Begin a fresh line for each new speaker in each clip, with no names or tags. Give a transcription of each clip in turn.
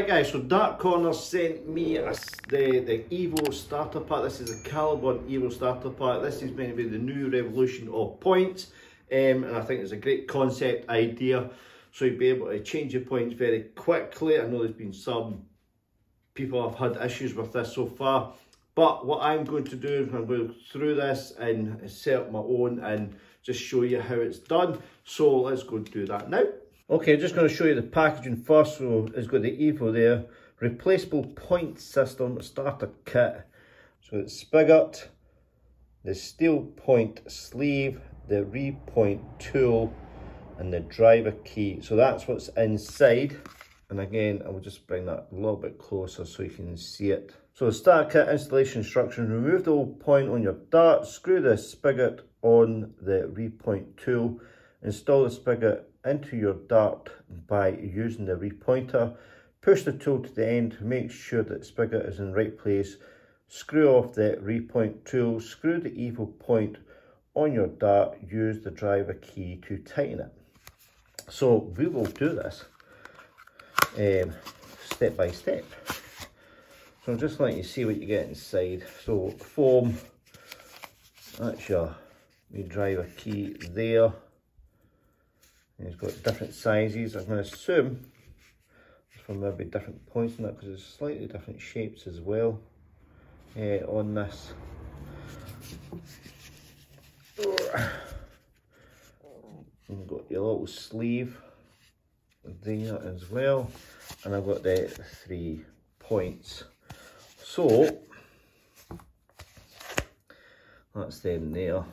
Right guys, so Darts Corner sent me a, the, the Evo starter pack. This is a Caliburn Evo starter pack. This is meant to be the new revolution of points. Um, and I think it's a great concept idea. So you'll be able to change your points very quickly. I know there's been some people have had issues with this so far. But what I'm going to do is I'm going to go through this and set up my own and just show you how it's done. So let's go do that now. Okay, I'm just going to show you the packaging first. So it's got the Evo there, replaceable point system starter kit. So it's spigot, the steel point sleeve, the repoint tool, and the driver key. So that's what's inside. And again, I will just bring that a little bit closer so you can see it. So the starter kit installation instructions, remove the old point on your dart, screw the spigot on the repoint tool, install the spigot into your dart by using the repointer. Push the tool to the end make sure that spigot is in the right place. Screw off the repoint tool, screw the Evo point on your dart, use the driver key to tighten it. So we will do this um, step by step. So I'm just letting you see what you get inside. So foam, that's your, your driver key there. And it's got different sizes. I'm going to assume from maybe different points in it because there's slightly different shapes as well uh, on this. You've got your little sleeve there as well and I've got the three points. So that's them there.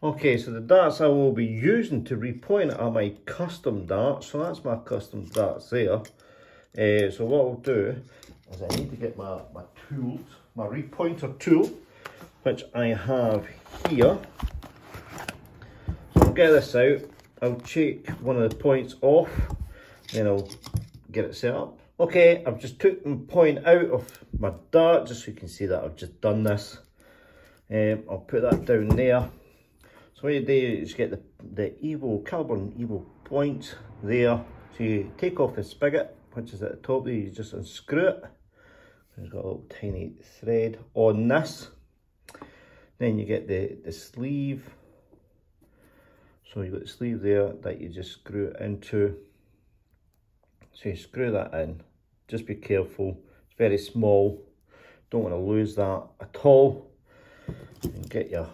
Okay, so the darts I will be using to repoint are my custom darts. So that's my custom darts there. Uh, so what I'll do is I need to get my, my tools, my repointer tool, which I have here. So I'll get this out. I'll take one of the points off, then I'll get it set up. Okay, I've just took the point out of my dart, just so you can see that I've just done this. Um, I'll put that down there. So what you do is get the, the Evo, Caliburn Evo point there. So you take off the spigot, which is at the top there, you just unscrew it. It's got a little tiny thread on this. Then you get the, the sleeve. So you've got the sleeve there that you just screw it into. So you screw that in. Just be careful. It's very small. Don't want to lose that at all. And get your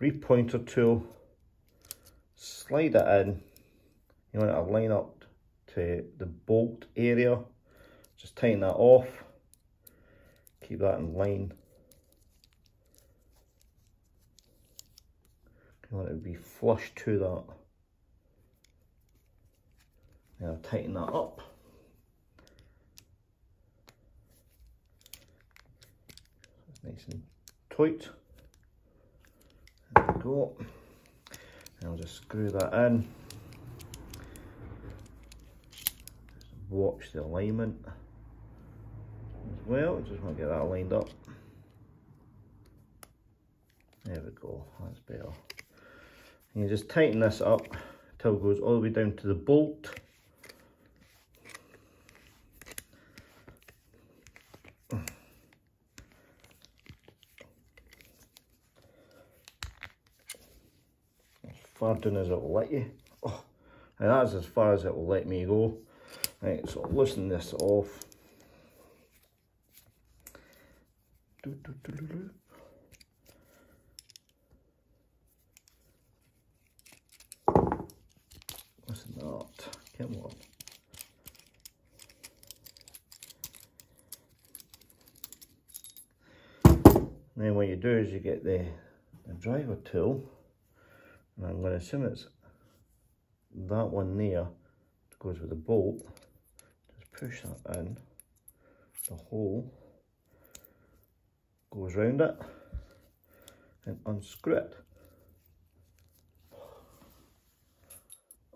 repointer tool, slide it in. You want it to line up to the bolt area. Just tighten that off. Keep that in line. You want it to be flush to that. Now tighten that up. nice and tight go. And I'll just screw that in. Watch the alignment as well. Just want to get that lined up. There we go, that's better. And you just tighten this up till it goes all the way down to the bolt. Far down as it will let you. Oh, and that's as far as it will let me go. Right, so loosen this off. Do, do, do, Listen that. Come on. then what you do is you get the, the driver tool and I'm going to assume it's that one there that goes with the bolt. Just push that in. The hole goes round it and unscrew it.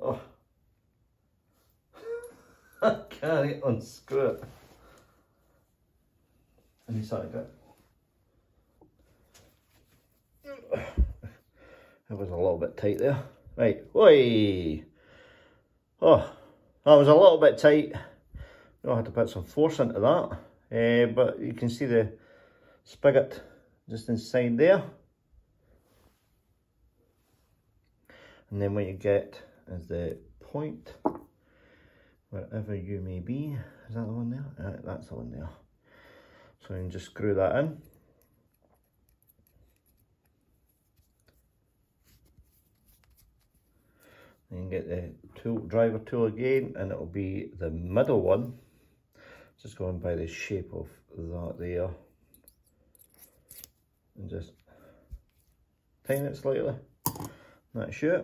Oh, I can't unscrew it. And you like that. Was a little bit tight there. Right! Oh, that was a little bit tight. I had to put some force into that. Uh, but you can see the spigot just inside there. And then what you get is the point, wherever you may be. Is that the one there? Uh, that's the one there. So you can just screw that in. Can get the tool, driver tool again, and it'll be the middle one. Just going by the shape of that there. And just tighten it slightly. Know if you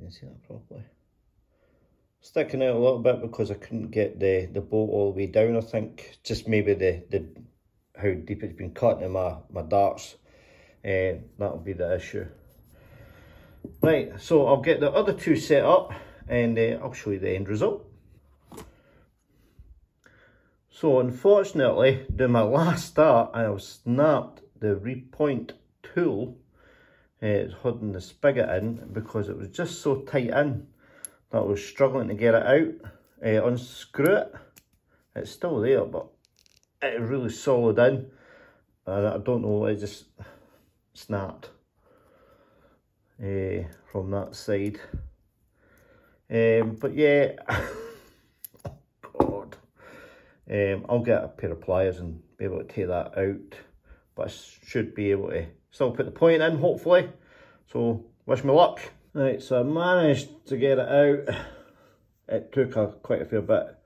can see that properly. Sticking out a little bit because I couldn't get the, the bolt all the way down, I think. Just maybe the, the how deep it's been cut in my, my darts. Uh, that'll be the issue. Right, so I'll get the other two set up and uh, I'll show you the end result. So unfortunately, doing my last start, I snapped the repoint tool uh, it's holding the spigot in because it was just so tight in that I was struggling to get it out. Uh, unscrew it, it's still there, but it's really solid in. And I don't know, it just snapped uh, from that side. Um, but yeah, oh God, um, I'll get a pair of pliers and be able to take that out. But I should be able to still put the point in, hopefully. So, wish me luck. Right, so I managed to get it out. It took a, quite a fair bit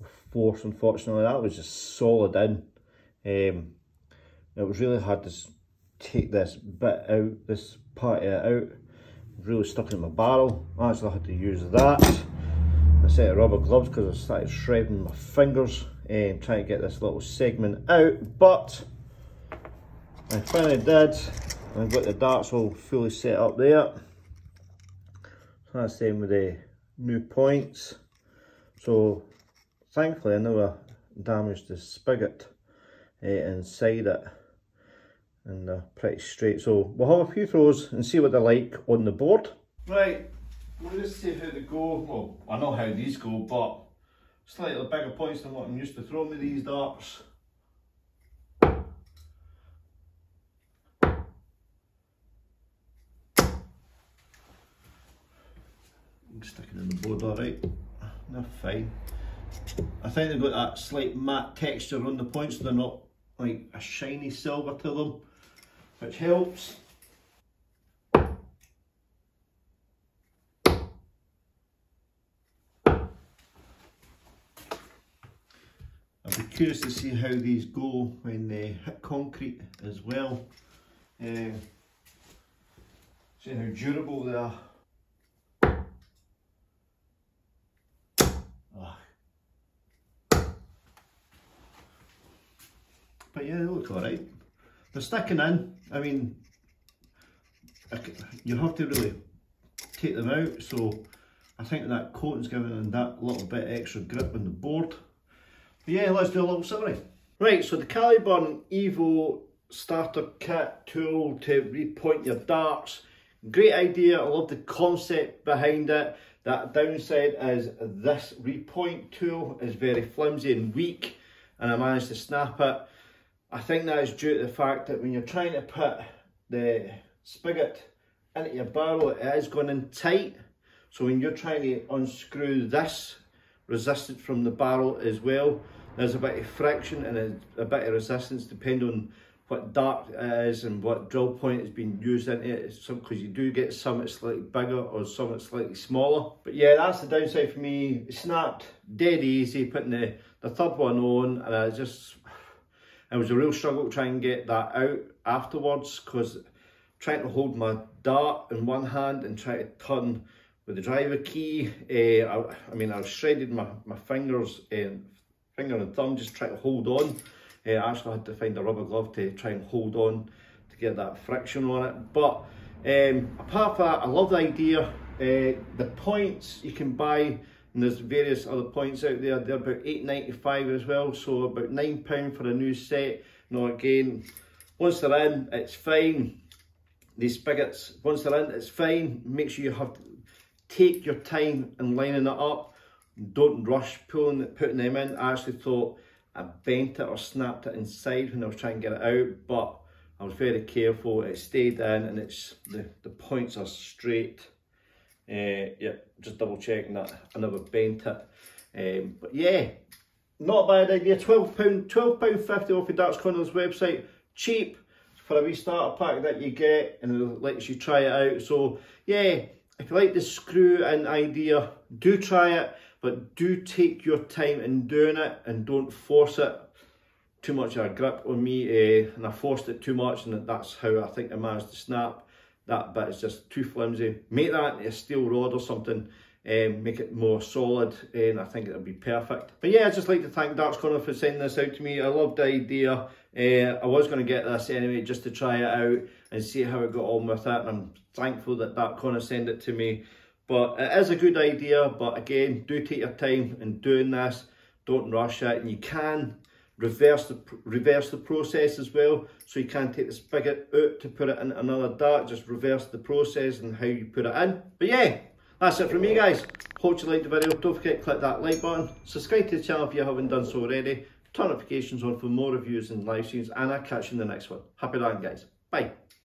of force, unfortunately. That was just solid in. Um, it was really hard to take this bit out, this part out. Really stuck in my barrel. I actually had to use that. A set of rubber gloves because I started shredding my fingers and trying to get this little segment out. But I finally did. I've got the darts all fully set up there. So that's the same with the new points. So thankfully I never damaged the spigot uh, inside it and they're pretty straight. So we'll have a few throws and see what they're like on the board. Right, we'll just see how they go. Well, I know how these go, but slightly bigger points than what I'm used to throwing with these darts. Stick it in the board alright. They're fine. I think they've got that slight matte texture on the points, so they're not like a shiny silver to them which helps. I'll be curious to see how these go when they hit concrete as well. Uh, see how durable they are. Ah. But yeah, they look alright. They're sticking in. I mean, you have to really take them out. So I think that coating's giving them that little bit extra grip on the board. But yeah, let's do a little summary. Right, so the Caliburn Evo starter kit tool to repoint your darts. Great idea, I love the concept behind it. That downside is this repoint tool is very flimsy and weak and I managed to snap it. I think that is due to the fact that when you're trying to put the spigot into your barrel, it is going in tight. So when you're trying to unscrew this resistance from the barrel as well, there's a bit of friction and a, a bit of resistance depending on what dart it is and what drill point has been used into it. Because you do get some that's slightly bigger or some that's slightly smaller. But yeah, that's the downside for me. It snapped dead easy, putting the, the third one on and I just it was a real struggle to try and get that out afterwards because trying to hold my dart in one hand and try to turn with the driver key. Uh, I, I, mean, I shredded my, my fingers, and finger and thumb, just trying to hold on. Uh, I actually had to find a rubber glove to try and hold on to get that friction on it. But um, apart from that, I love the idea. Uh, the points you can buy and there's various other points out there. They're about eight ninety five as well, so about nine pound for a new set. Now again, once they're in, it's fine. These spigots, once they're in, it's fine. Make sure you have to take your time in lining it up. don't rush pulling putting them in. I actually thought I bent it or snapped it inside when I was trying to get it out, but I was very careful. It stayed in and it's the, the points are straight. Uh, yeah, just double checking that never bent it. Um, but yeah, not a bad idea. £12, £12.50 off the Darts Corners website. Cheap for a wee starter pack that you get and it lets you try it out. So yeah, if you like the screw and idea, do try it, but do take your time in doing it and don't force it too much of a grip on me uh, and I forced it too much and that's how I think I managed to snap. That bit is just too flimsy. Make that a steel rod or something um, make it more solid and I think it'll be perfect. But yeah, I'd just like to thank Darts Corner for sending this out to me. I loved the idea. Uh, I was going to get this anyway just to try it out and see how it got on with it. And I'm thankful that Darts Corner sent it to me. But it is a good idea, but again, do take your time in doing this. Don't rush it. And you can reverse the reverse the process as well. So you can't take the spigot out to put it in another dart, just reverse the process and how you put it in. But yeah, that's it from me guys. Hope you liked the video. Don't forget to click that like button. Subscribe to the channel if you haven't done so already. Turn notifications on for more reviews and live streams. And I'll catch you in the next one. Happy landing guys. Bye.